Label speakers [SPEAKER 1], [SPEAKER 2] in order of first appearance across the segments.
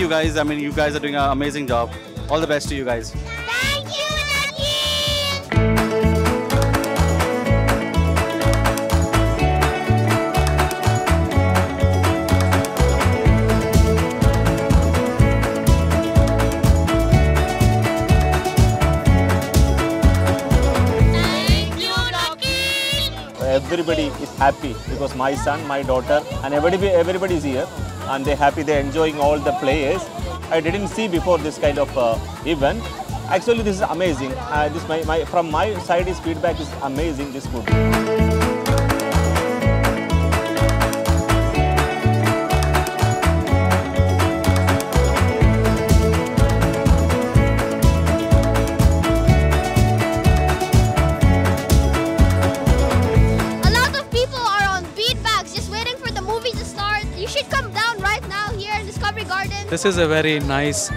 [SPEAKER 1] you guys. I mean, you guys are doing an amazing job. All the best to you guys.
[SPEAKER 2] Thank you, Nakheel! Thank you, Nakheel!
[SPEAKER 3] everybody is happy because my son, my daughter, and everybody, everybody is here, and they're happy. They're enjoying all the players. I didn't see before this kind of uh, event. Actually, this is amazing. Uh, this my, my from my side, is feedback is amazing. This food.
[SPEAKER 4] This is a very nice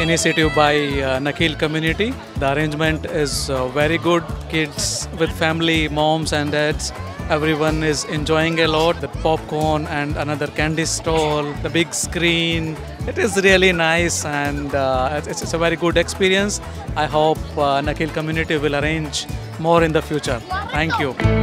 [SPEAKER 4] initiative by uh, Nakheel community. The arrangement is uh, very good. Kids with family, moms and dads, everyone is enjoying a lot. The popcorn and another candy stall, the big screen. It is really nice and uh, it's, it's a very good experience. I hope uh, Nakheel community will arrange more in the future. Thank you.